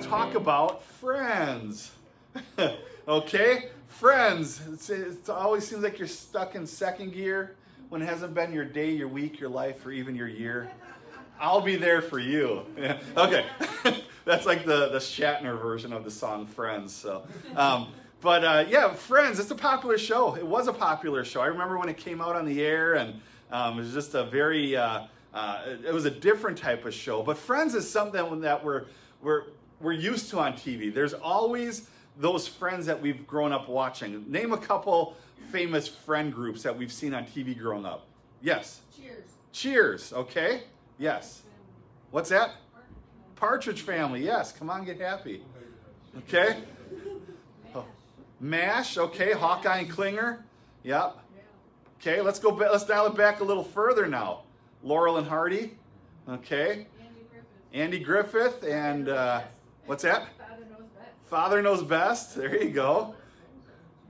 to talk about friends. okay? Friends. It's, it always seems like you're stuck in second gear when it hasn't been your day, your week, your life, or even your year. I'll be there for you. Yeah. Okay. That's like the, the Shatner version of the song Friends. So, um, but uh, yeah, Friends, it's a popular show. It was a popular show. I remember when it came out on the air, and um, it was just a very, uh, uh, it was a different type of show. But Friends is something that we're, we're, we're used to on TV. There's always those friends that we've grown up watching. Name a couple famous friend groups that we've seen on TV growing up. Yes. Cheers. Cheers, okay? Yes. What's that? Partridge Family, yes. Come on, get happy. Okay? Oh. MASH, okay. Hawkeye and Klinger, yep. Okay, let's go. Ba- let's dial it back a little further now. Laurel and Hardy, okay. Andy. Griffith and uh, what's that? Father knows best. Father Knows Best. There you go.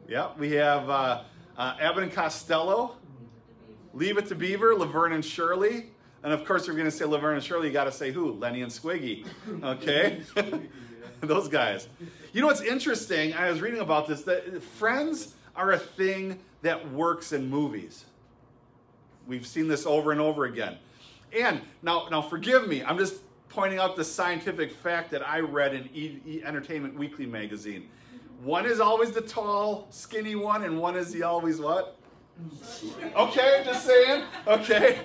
Yep, we have uh, uh, and Costello, Leave It to Beaver, Laverne and Shirley. And of course, if you're going to say Laverne and Shirley, you got to say who? Lenny and Squiggy. Okay? Those guys. You know what's interesting? I was reading about this that friends are a thing that works in movies. We've seen this over and over again. And now, now forgive me, I'm just pointing out the scientific fact that I read in e- e- Entertainment Weekly magazine. One is always the tall, skinny one, and one is the always what? Okay, just saying. Okay.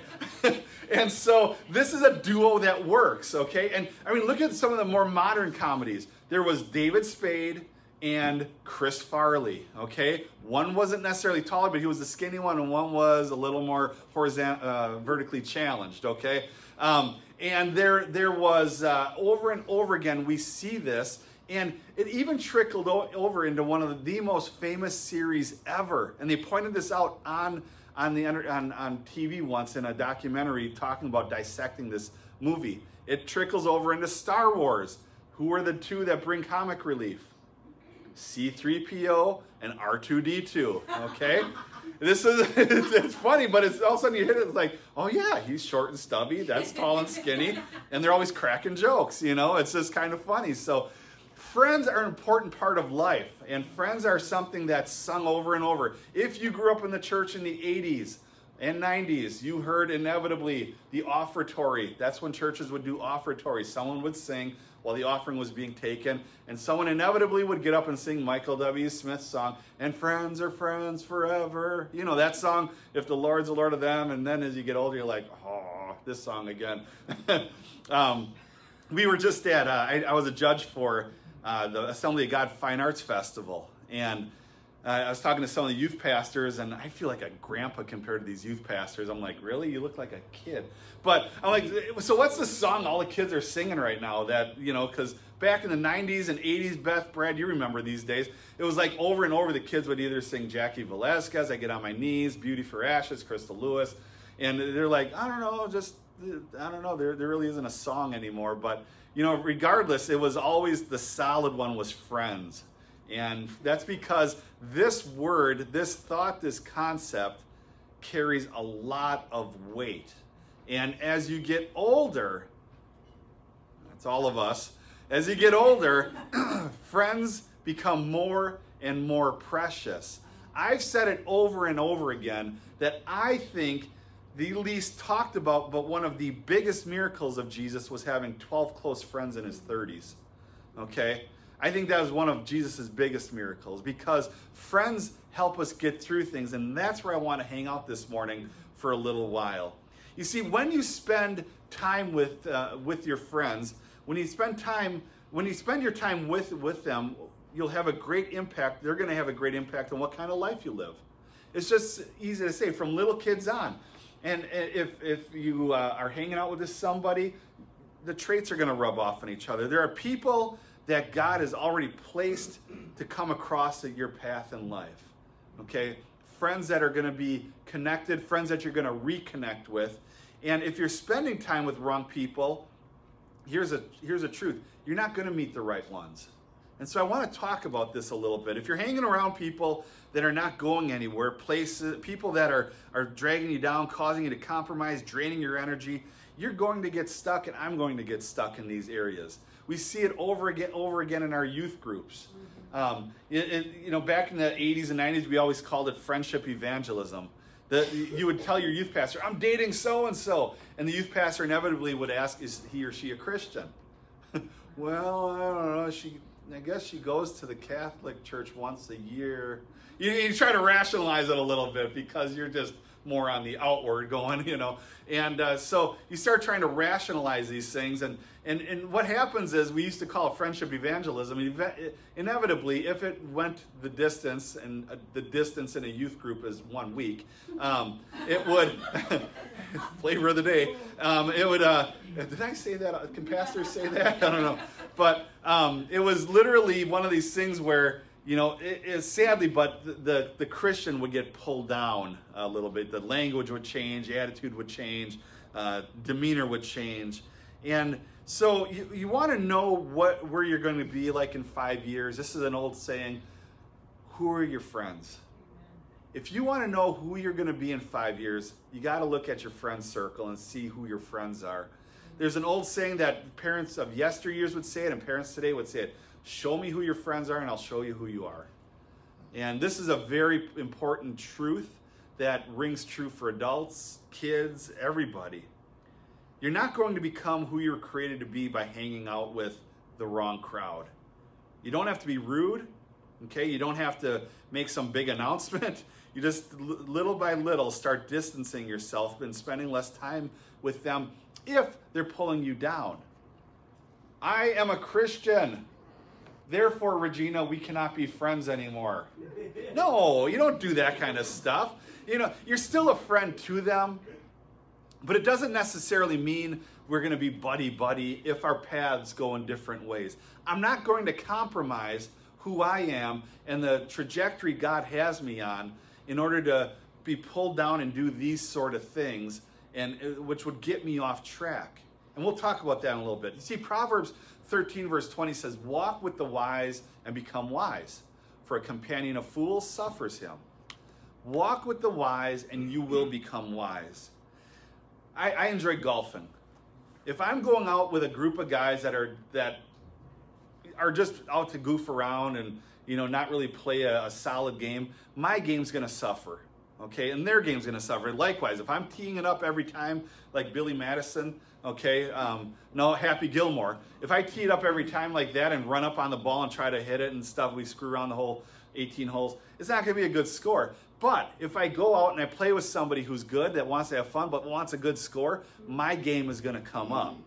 and so this is a duo that works, okay? And I mean, look at some of the more modern comedies. There was David Spade and Chris Farley, okay? One wasn't necessarily taller, but he was the skinny one, and one was a little more horizontal, uh, vertically challenged, okay? Um, and there, there was uh, over and over again, we see this, and it even trickled over into one of the most famous series ever. And they pointed this out on on the on, on TV once in a documentary talking about dissecting this movie. It trickles over into Star Wars. Who are the two that bring comic relief? C3PO and R2D2. Okay? This is it's funny, but it's all of a sudden you hit it, it's like, oh yeah, he's short and stubby, that's tall and skinny, and they're always cracking jokes, you know, it's just kind of funny. So friends are an important part of life, and friends are something that's sung over and over. If you grew up in the church in the 80s and 90s, you heard inevitably the offertory. That's when churches would do offertory. Someone would sing while the offering was being taken, and someone inevitably would get up and sing Michael W. Smith's song, and friends are friends forever. You know, that song, if the Lord's the Lord of them, and then as you get older, you're like, oh, this song again. um, we were just at, uh, I, I was a judge for uh, the Assembly of God Fine Arts Festival. And I was talking to some of the youth pastors, and I feel like a grandpa compared to these youth pastors. I'm like, really? You look like a kid. But I'm like, so what's the song all the kids are singing right now? That, you know, because back in the 90s and 80s, Beth, Brad, you remember these days, it was like over and over the kids would either sing Jackie Velasquez, I Get on My Knees, Beauty for Ashes, Crystal Lewis. And they're like, I don't know, just, I don't know, there, there really isn't a song anymore. But, you know, regardless, it was always the solid one was friends. And that's because this word, this thought, this concept carries a lot of weight. And as you get older, that's all of us, as you get older, friends become more and more precious. I've said it over and over again that I think the least talked about, but one of the biggest miracles of Jesus was having 12 close friends in his 30s. Okay? I think that was one of Jesus' biggest miracles because friends help us get through things, and that's where I want to hang out this morning for a little while. You see, when you spend time with uh, with your friends, when you spend time when you spend your time with with them, you'll have a great impact. They're going to have a great impact on what kind of life you live. It's just easy to say from little kids on. And if if you uh, are hanging out with somebody, the traits are going to rub off on each other. There are people that God has already placed to come across your path in life. Okay? Friends that are going to be connected, friends that you're going to reconnect with. And if you're spending time with wrong people, here's a here's a truth. You're not going to meet the right ones. And so I want to talk about this a little bit. If you're hanging around people that are not going anywhere, places, people that are, are dragging you down, causing you to compromise, draining your energy, you're going to get stuck, and I'm going to get stuck in these areas. We see it over again, over again in our youth groups. Um, it, it, you know, back in the 80s and 90s, we always called it friendship evangelism. The, you would tell your youth pastor, I'm dating so and so. And the youth pastor inevitably would ask, Is he or she a Christian? well, I don't know. She, I guess she goes to the Catholic church once a year. You, you try to rationalize it a little bit because you're just more on the outward going, you know. And uh, so you start trying to rationalize these things. And, and, and what happens is we used to call friendship evangelism. Inevitably, if it went the distance, and uh, the distance in a youth group is one week, um, it would, flavor of the day, um, it would, uh, did I say that? Can pastors say that? I don't know. But um, it was literally one of these things where you know, it, it, sadly, but the, the, the Christian would get pulled down a little bit. The language would change, attitude would change, uh, demeanor would change, and so you, you want to know what where you're going to be like in five years. This is an old saying: "Who are your friends?" If you want to know who you're going to be in five years, you got to look at your friend circle and see who your friends are. There's an old saying that parents of yesteryears would say it, and parents today would say it Show me who your friends are, and I'll show you who you are. And this is a very important truth that rings true for adults, kids, everybody. You're not going to become who you're created to be by hanging out with the wrong crowd. You don't have to be rude, okay? You don't have to make some big announcement. You just little by little start distancing yourself and spending less time with them if they're pulling you down. I am a Christian. Therefore, Regina, we cannot be friends anymore. No, you don't do that kind of stuff. You know, you're still a friend to them, but it doesn't necessarily mean we're going to be buddy buddy if our paths go in different ways. I'm not going to compromise who I am and the trajectory God has me on in order to be pulled down and do these sort of things and uh, which would get me off track. And we'll talk about that in a little bit. You see Proverbs 13, verse 20 says, Walk with the wise and become wise, for a companion of fools suffers him. Walk with the wise and you will become wise. I, I enjoy golfing. If I'm going out with a group of guys that are that are just out to goof around and you know not really play a, a solid game, my game's gonna suffer. Okay, and their game's gonna suffer. Likewise, if I'm teeing it up every time like Billy Madison, okay? Um, no, Happy Gilmore. If I tee it up every time like that and run up on the ball and try to hit it and stuff, we screw around the whole 18 holes, it's not to be a good score. But if I go out and I play with somebody who's good, that wants to have fun, but wants a good score, my game is to come up.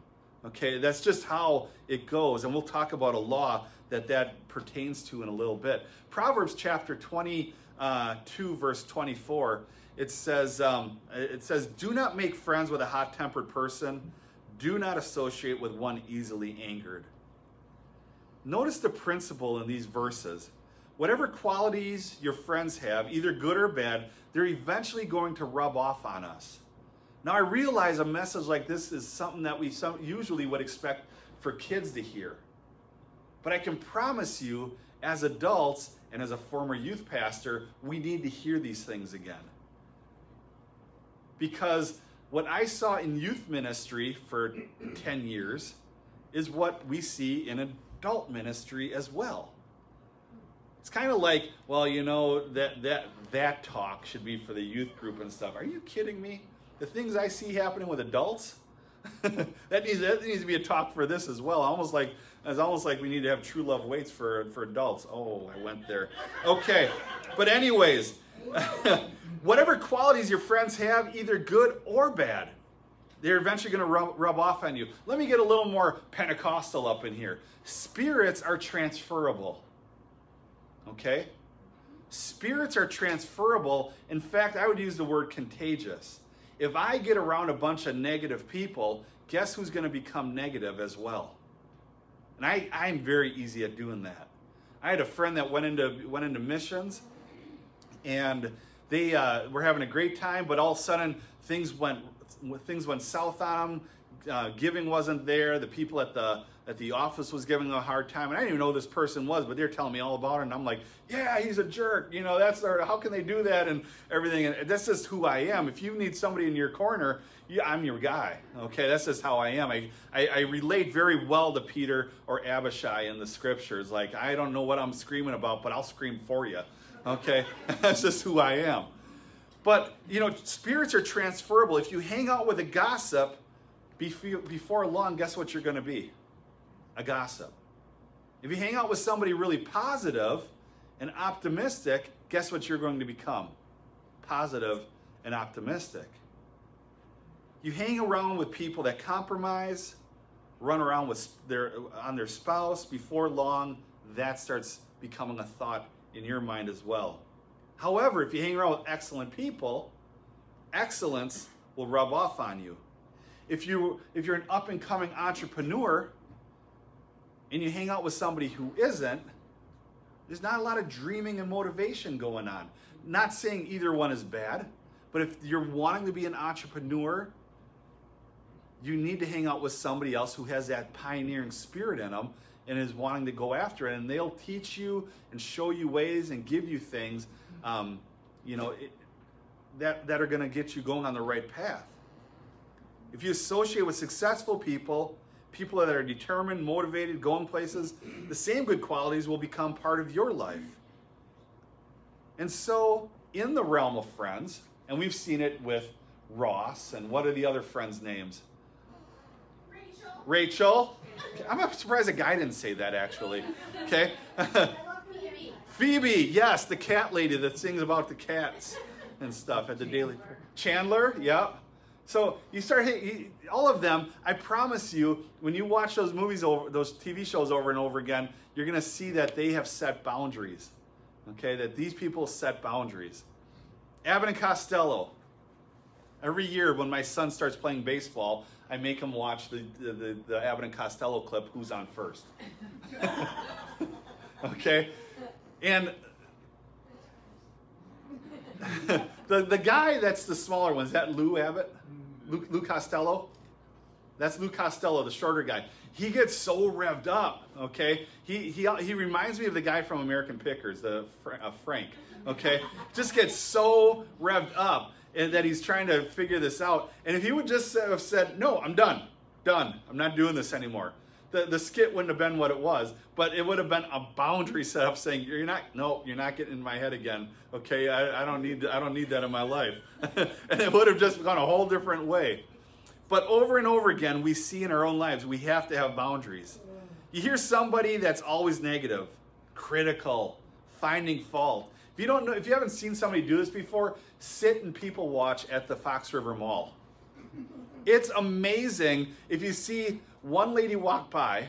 Okay, that's just how it goes. And we'll talk about a law that that pertains to in a little bit. Proverbs chapter 22, uh, 2, verse 24, it says, um, it says, Do not make friends with a hot tempered person do not associate with one easily angered. Notice the principle in these verses. Whatever qualities your friends have, either good or bad, they're eventually going to rub off on us. Now, I realize a message like this is something that we usually would expect for kids to hear. But I can promise you, as adults and as a former youth pastor, we need to hear these things again. Because what I saw in youth ministry for 10 years is what we see in adult ministry as well. It's kind of like, well, you know, that that that talk should be for the youth group and stuff. Are you kidding me? The things I see happening with adults, that needs that needs to be a talk for this as well. Almost like it's almost like we need to have true love waits for for adults. Oh, I went there. Okay, but anyways, whatever qualities your friends have, either good or bad, they're eventually going to rub, rub off on you. Let me get a little more Pentecostal up in here. Spirits are transferable. Okay? Spirits are transferable. In fact, I would use the word contagious. If I get around a bunch of negative people, guess who's going to become negative as well? And I, I'm very easy at doing that. I had a friend that went into went into missions, and they uh, were having a great time, but all of a sudden things went things went south on them. uh, giving wasn't there. The people at the at the office was giving a hard time, and I didn't even know who this person was, but they're telling me all about it, and I'm like, yeah, he's a jerk. You know, that's how can they do that and everything? And that's just who I am. If you need somebody in your corner, yeah, I'm your guy. Okay, that's just how I am. I, I, I relate very well to Peter or Abishai in the scriptures. Like I don't know what I'm screaming about, but I'll scream for you. Okay, that's just who I am. But you know, spirits are transferable. If you hang out with a gossip, before long, guess what you're going to be? A gossip. If you hang out with somebody really positive and optimistic, guess what you're going to become? Positive and optimistic. You hang around with people that compromise, run around with their on their spouse before long, that starts becoming a thought in your mind as well. However, if you hang around with excellent people, excellence will rub off on you if you if you're an up and coming entrepreneur and you hang out with somebody who isn't, there's not a lot of dreaming and motivation going on. Not saying either one is bad, but if you're wanting to be an entrepreneur, you need to hang out with somebody else who has that pioneering spirit in them and is wanting to go after it. And they'll teach you and show you ways and give you things, um, you know, it, that, that are going to get you going on the right path. If you associate with successful people, people that are determined, motivated, going places, the same good qualities will become part of your life. And so, in the realm of friends, and we've seen it with Ross, and what are the other friends' names? Rachel. Rachel. I'm surprised a guy didn't say that actually. Okay. Phoebe. Phoebe, yes, the cat lady that sings about the cats and stuff at the Daily. Chandler, yep. So you start all of them. I promise you, when you watch those movies over, those TV shows over and over again, you're going to see that they have set boundaries. Okay, that these people set boundaries. Abbott and Costello. Every year when my son starts playing baseball, I make him watch the, the, the, the Abbott and Costello clip, Who's on First. okay? And the, the guy that's the smaller one, is that Lou Abbott? Lou, Lou Costello? That's Lou Costello, the shorter guy. He gets so revved up, okay? He, he, he reminds me of the guy from American Pickers, the uh, Frank, okay? Just gets so revved up and that he's trying to figure this out. And if he would just have said, no, I'm done, done, I'm not doing this anymore, the, the skit wouldn't have been what it was, but it would have been a boundary set up saying, you're not, no, you're not getting in my head again. Okay, I, I don't need, I don't need that in my life. and it would have just gone a whole different way. But over and over again, we see in our own lives, we have to have boundaries. You hear somebody that's always negative, critical, finding fault. If you don't know, if you haven't seen somebody do this before, sit and people watch at the Fox River Mall. It's amazing if you see one lady walk by,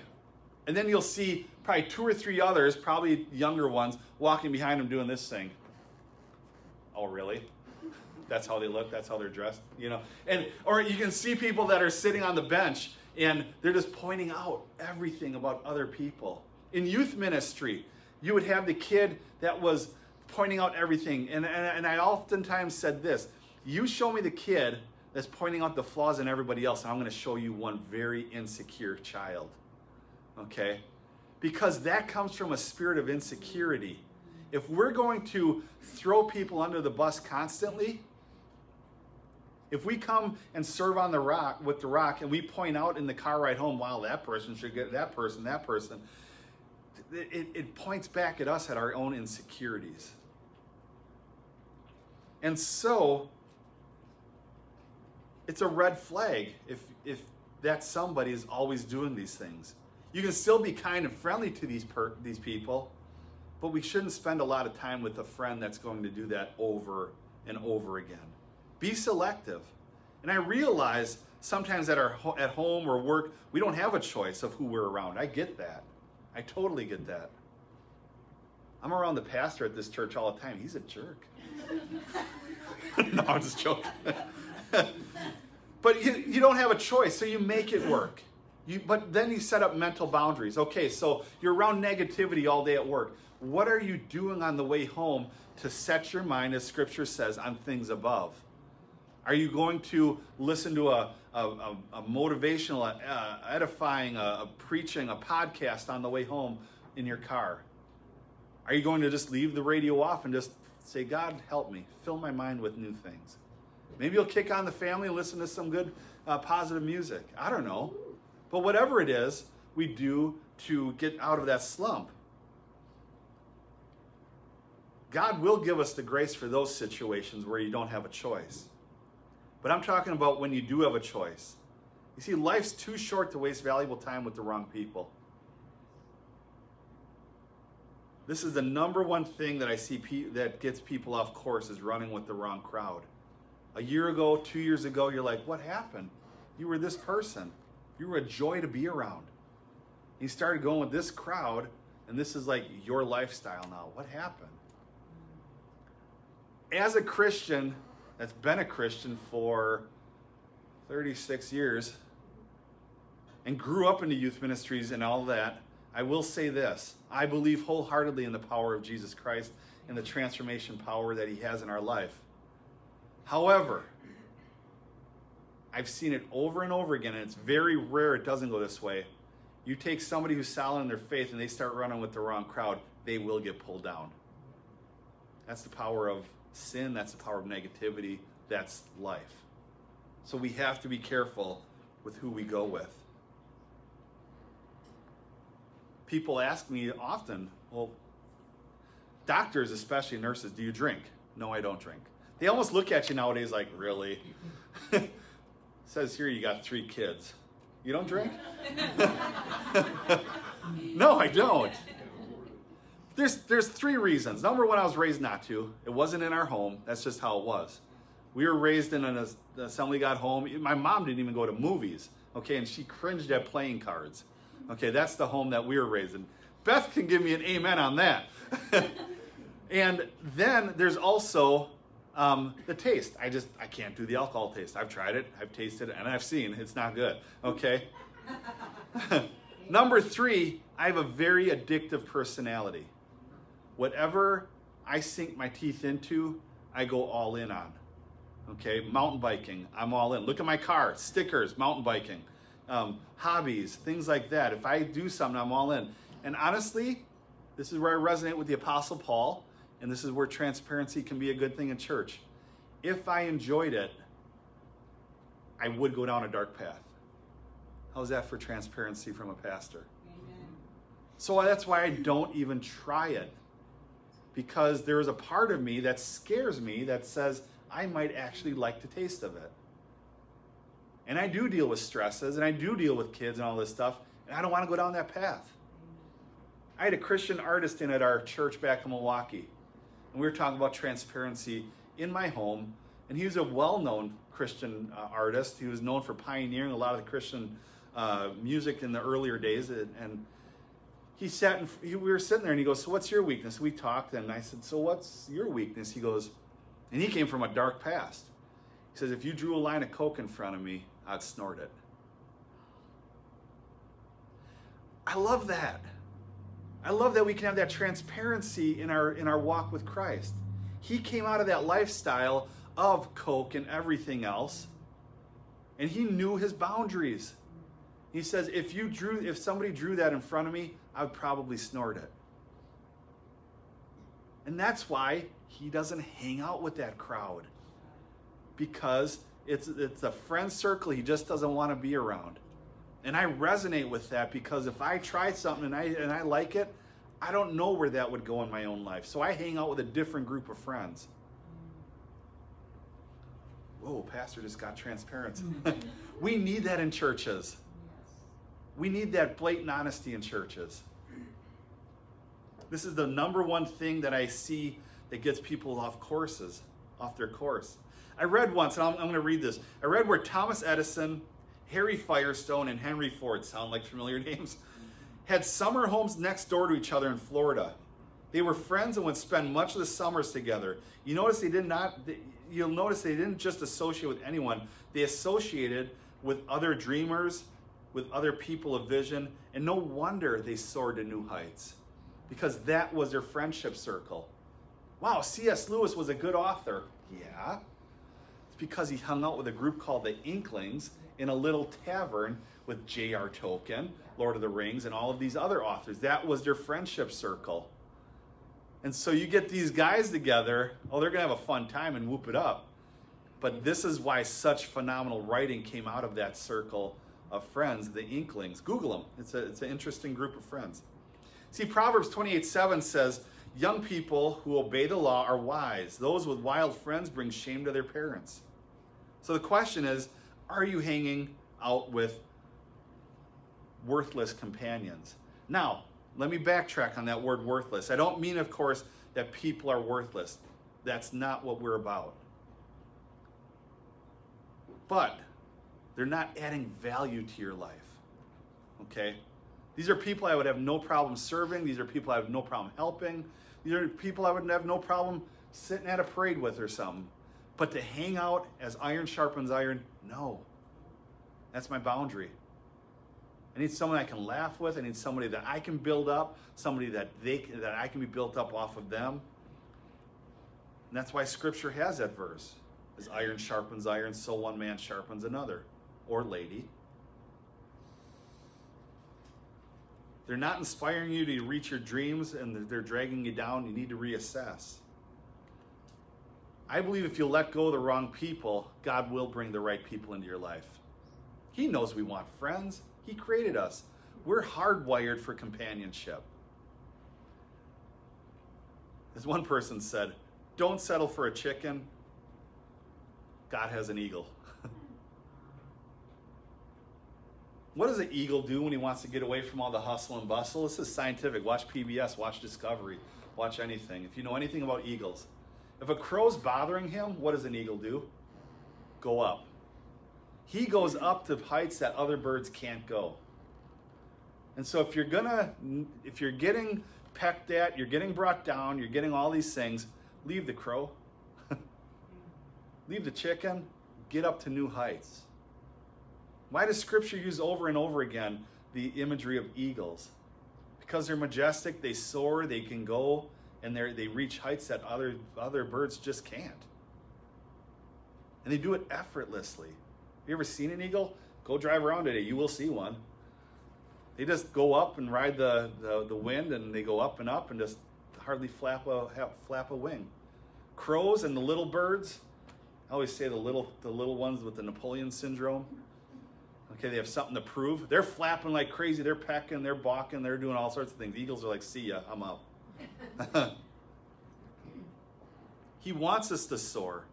and then you'll see probably two or three others, probably younger ones, walking behind them doing this thing. Oh, really? That's how they look. That's how they're dressed, you know. And or you can see people that are sitting on the bench and they're just pointing out everything about other people. In youth ministry, you would have the kid that was pointing out everything. And, and, and I oftentimes said this you show me the kid that's pointing out the flaws in everybody else. I'm going to show you one very insecure child. Okay? Because that comes from a spirit of insecurity. If we're going to throw people under the bus constantly, if we come and serve on the rock with the rock and we point out in the car ride home, wow, that person should get that person, that person, it, it points back at us at our own insecurities. And so it's a red flag if if that somebody is always doing these things. You can still be kind and friendly to these per, these people, but we shouldn't spend a lot of time with a friend that's going to do that over and over again. Be selective. And I realize sometimes at our at home or work, we don't have a choice of who we're around. I get that. I totally get that. I'm around the pastor at this church all the time. He's a jerk. no, I'm just joking. but you, you don't have a choice, so you make it work. You, but then you set up mental boundaries. Okay, so you're around negativity all day at work. What are you doing on the way home to set your mind, as scripture says, on things above? Are you going to listen to a, a, a, a motivational, uh, edifying, a, a preaching, a podcast on the way home in your car? Are you going to just leave the radio off and just say, God, help me, fill my mind with new things? Maybe you'll kick on the family and listen to some good, uh, positive music. I don't know. But whatever it is, we do to get out of that slump. God will give us the grace for those situations where you don't have a choice. But I'm talking about when you do have a choice. You see, life's too short to waste valuable time with the wrong people. This is the number one thing that I see that gets people off course is running with the wrong crowd. A year ago, two years ago, you're like, what happened? You were this person. You were a joy to be around. You started going with this crowd, and this is like your lifestyle now. What happened? As a Christian, that's been a Christian for 36 years and grew up in the youth ministries and all that, I will say this. I believe wholeheartedly in the power of Jesus Christ and the transformation power that he has in our life. However, I've seen it over and over again, and it's very rare it doesn't go this way. You take somebody who's solid in their faith and they start running with the wrong crowd, they will get pulled down. That's the power of sin, that's the power of negativity, that's life. So we have to be careful with who we go with. People ask me often, well, doctors, especially nurses, do you drink? No, I don't drink. They almost look at you nowadays like, really? says here you got three kids. You don't drink? no, I don't. There's there's three reasons. Number one, I was raised not to. It wasn't in our home. That's just how it was. We were raised in an assembly God home. My mom didn't even go to movies. Okay, and she cringed at playing cards. Okay, that's the home that we were raised in. Beth can give me an amen on that. and then there's also um, the taste. I just I can't do the alcohol taste. I've tried it, I've tasted it, and I've seen it's not good. Okay. Number three, I have a very addictive personality. Whatever I sink my teeth into, I go all in on. Okay, mountain biking, I'm all in. Look at my car, stickers, mountain biking, um, hobbies, things like that. If I do something, I'm all in. And honestly, this is where I resonate with the Apostle Paul, and this is where transparency can be a good thing in church. If I enjoyed it, I would go down a dark path. How's that for transparency from a pastor? Amen. So that's why I don't even try it. Because there is a part of me that scares me that says, I might actually like the taste of it. And I do deal with stresses and I do deal with kids and all this stuff, and I don't want to go down that path. I had a Christian artist in at our church back in Milwaukee, and we were talking about transparency in my home. And he was a well known Christian uh, artist. He was known for pioneering a lot of the Christian uh, music in the earlier days. And he sat and we were sitting there and he goes, So what's your weakness? We talked and I said, So what's your weakness? He goes, and he came from a dark past. He says, If you drew a line of Coke in front of me, I'd snort it. I love that. I love that we can have that transparency in our in our walk with Christ. He came out of that lifestyle of Coke and everything else, and he knew his boundaries. He says, if you drew, if somebody drew that in front of me, I would probably snort it. And that's why he doesn't hang out with that crowd. Because it's it's a friend circle he just doesn't want to be around. And I resonate with that because if I try something and I and I like it, I don't know where that would go in my own life. So I hang out with a different group of friends. Whoa, pastor just got transparent. we need that in churches. We need that blatant honesty in churches. This is the number one thing that I see that gets people off courses, off their course. I read once, and I'm, I'm going to read this. I read where Thomas Edison, Harvey Firestone, and Henry Ford sound like familiar names, had summer homes next door to each other in Florida. They were friends and would spend much of the summers together. You notice they did not. You'll notice they didn't just associate with anyone. They associated with other dreamers, with other people of vision, and no wonder they soared to new heights because that was their friendship circle. Wow, C.S. Lewis was a good author. Yeah. It's because he hung out with a group called the Inklings in a little tavern with J.R. Tolkien, Lord of the Rings, and all of these other authors. That was their friendship circle. And so you get these guys together, oh, they're going to have a fun time and whoop it up. But this is why such phenomenal writing came out of that circle of friends, the Inklings. Google them. It's, a, it's an interesting group of friends. See, Proverbs 28 7 says, Young people who obey the law are wise. Those with wild friends bring shame to their parents. So the question is are you hanging out with worthless companions? Now, let me backtrack on that word worthless. I don't mean, of course, that people are worthless. That's not what we're about. But they're not adding value to your life. Okay? These are people I would have no problem serving. These are people I have no problem helping. These are people I would have no problem sitting at a parade with or something. But to hang out as iron sharpens iron, no. That's my boundary. I need someone I can laugh with. I need somebody that I can build up, somebody that they that I can be built up off of them. And that's why Scripture has that verse: "As iron sharpens iron, so one man sharpens another, or lady." They're not inspiring you to reach your dreams, and they're dragging you down. You need to reassess. I believe if you let go of the wrong people, God will bring the right people into your life. He knows we want friends. He created us. We're hardwired for companionship. As one person said, don't settle for a chicken. God has an eagle. what does an eagle do when he wants to get away from all the hustle and bustle? This is scientific. Watch PBS, watch Discovery, watch anything. If you know anything about eagles, if a crow's bothering him, what does an eagle do? Go up. He goes up to heights that other birds can't go. And so if you're gonna, if you're getting pecked at, you're getting brought down, you're getting all these things, leave the crow, leave the chicken, get up to new heights. Why does Scripture use over and over again the imagery of eagles? Because they're majestic, they soar, they can go, and they they reach heights that other other birds just can't. And they do it effortlessly. Have You ever seen an eagle? Go drive around today. You will see one. They just go up and ride the, the, the wind and they go up and up and just hardly flap a, flap a wing. Crows and the little birds, I always say the little, the little ones with the Napoleon syndrome. Okay, they have something to prove. They're flapping like crazy. They're pecking, they're balking, they're doing all sorts of things. The eagles are like, see ya, I'm out. He wants us to soar.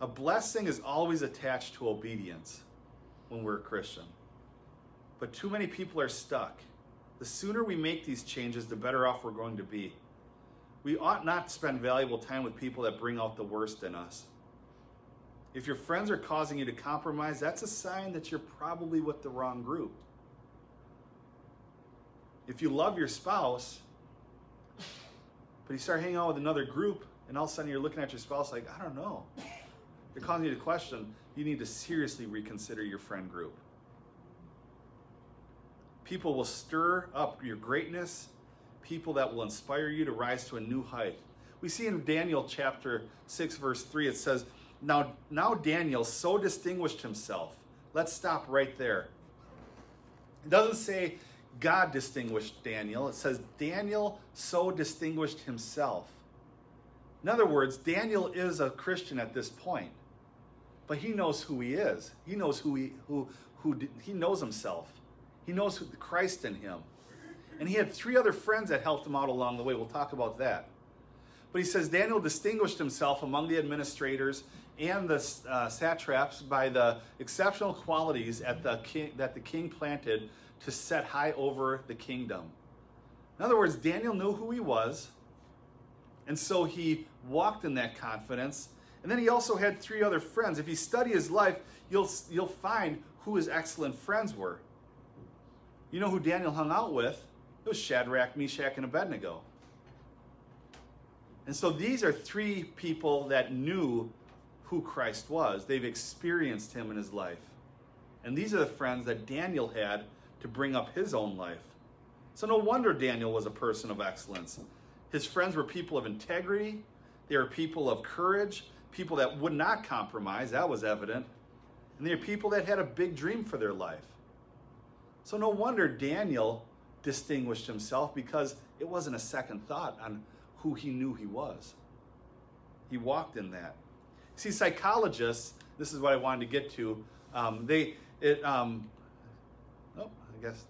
A blessing is always attached to obedience when we're a Christian. But too many people are stuck. The sooner we make these changes, the better off we're going to be. We ought not spend valuable time with people that bring out the worst in us. If your friends are causing you to compromise, that's a sign that you're probably with the wrong group. If you love your spouse, but you start hanging out with another group, and all of a sudden you're looking at your spouse like, I don't know. They're causing you to question, you need to seriously reconsider your friend group. People will stir up your greatness, people that will inspire you to rise to a new height. We see in Daniel chapter 6, verse 3, it says, Now, now Daniel so distinguished himself. Let's stop right there. It doesn't say God distinguished Daniel, it says Daniel so distinguished himself. In other words, Daniel is a Christian at this point but he knows who he is. He knows who he who who he knows himself. He knows who, Christ in him. And he had three other friends that helped him out along the way. We'll talk about that. But he says Daniel distinguished himself among the administrators and the uh, satraps by the exceptional qualities at the king, that the king planted to set high over the kingdom. In other words, Daniel knew who he was, and so he walked in that confidence and then he also had three other friends. If you study his life, you'll, you'll find who his excellent friends were. You know who Daniel hung out with? It was Shadrach, Meshach, and Abednego. And so these are three people that knew who Christ was. They've experienced him in his life. And these are the friends that Daniel had to bring up his own life. So no wonder Daniel was a person of excellence. His friends were people of integrity, they were people of courage, people that would not compromise, that was evident. And there are people that had a big dream for their life. So no wonder Daniel distinguished himself because it wasn't a second thought on who he knew he was. He walked in that. See, psychologists, this is what I wanted to get to. Um, they, it, um, oh, I guess,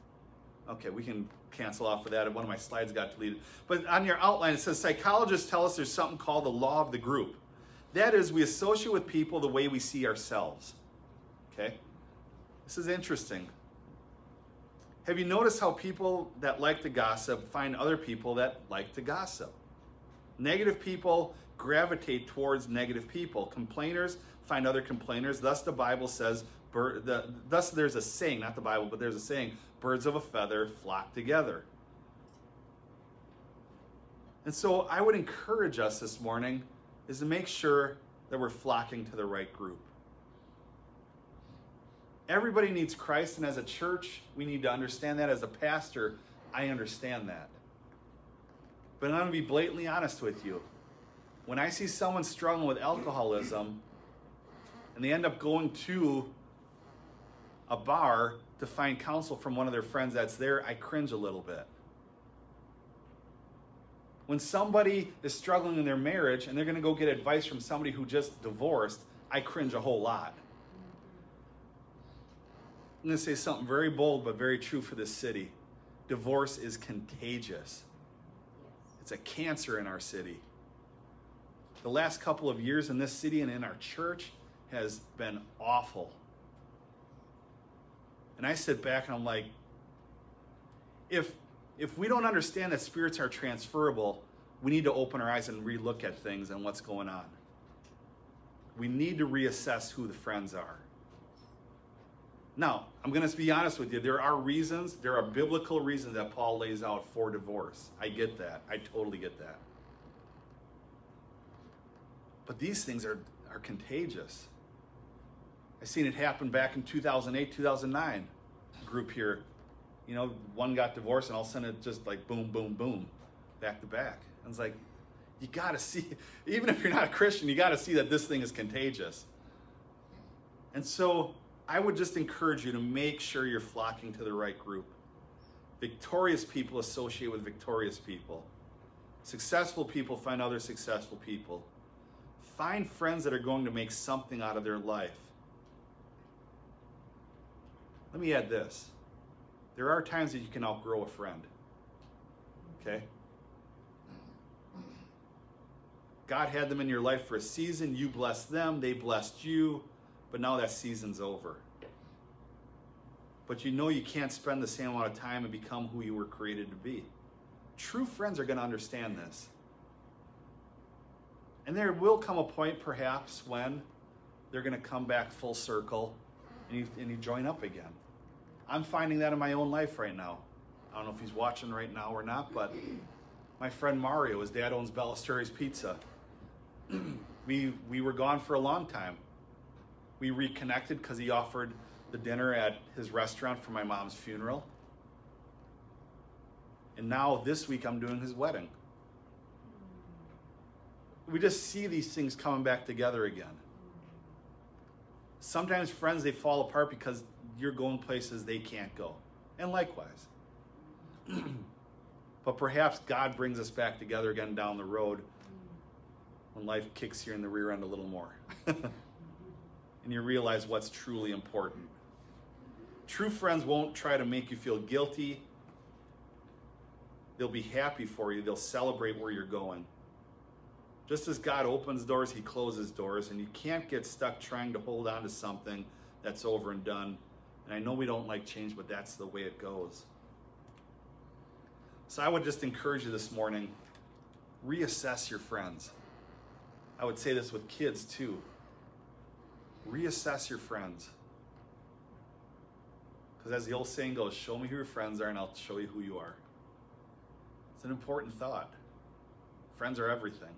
okay, we can cancel off of that. One of my slides got deleted. But on your outline, it says psychologists tell us there's something called the law of the group. That is, we associate with people the way we see ourselves. Okay? This is interesting. Have you noticed how people that like to gossip find other people that like to gossip? Negative people gravitate towards negative people. Complainers find other complainers. Thus, the Bible says, the, thus there's a saying, not the Bible, but there's a saying, birds of a feather flock together. And so I would encourage us this morning is to make sure that we're flocking to the right group. Everybody needs Christ, and as a church, we need to understand that. As a pastor, I understand that. But I'm going to be blatantly honest with you. When I see someone struggling with alcoholism and they end up going to a bar to find counsel from one of their friends that's there, I cringe a little bit. When somebody is struggling in their marriage and they're going to go get advice from somebody who just divorced, I cringe a whole lot. I'm going to say something very bold but very true for this city. Divorce is contagious. It's a cancer in our city. The last couple of years in this city and in our church has been awful. And I sit back and I'm like, if if we don't understand that spirits are transferable, we need to open our eyes and relook at things and what's going on. We need to reassess who the friends are. Now, I'm going to be honest with you. There are reasons, there are biblical reasons that Paul lays out for divorce. I get that. I totally get that. But these things are, are contagious. I've seen it happen back in 2008, 2009. Group here, you know, one got divorced and all of a sudden it just like boom, boom, boom, back to back. And it's like, you got to see, even if you're not a Christian, you got to see that this thing is contagious. And so I would just encourage you to make sure you're flocking to the right group. Victorious people associate with victorious people. Successful people find other successful people. Find friends that are going to make something out of their life. Let me add this. There are times that you can outgrow a friend. Okay? God had them in your life for a season. You blessed them. They blessed you but now that season's over. But you know you can't spend the same amount of time and become who you were created to be. True friends are going to understand this. And there will come a point, perhaps, when they're going to come back full circle and you, and you join up again. I'm finding that in my own life right now. I don't know if he's watching right now or not, but my friend Mario, his dad owns Ballesteri's Pizza. we, we were gone for a long time we reconnected because he offered the dinner at his restaurant for my mom's funeral. And now this week I'm doing his wedding. We just see these things coming back together again. Sometimes friends they fall apart because you're going places they can't go. And likewise. but perhaps God brings us back together again down the road when life kicks you in the rear end a little more. and you realize what's truly important. True friends won't try to make you feel guilty. They'll be happy for you. They'll celebrate where you're going. Just as God opens doors, He closes doors, and you can't get stuck trying to hold on to something that's over and done. And I know we don't like change, but that's the way it goes. So I would just encourage you this morning reassess your friends. I would say this with kids too reassess your friends. Because as the old saying goes, show me who your friends are and I'll show you who you are. It's an important thought. Friends are everything.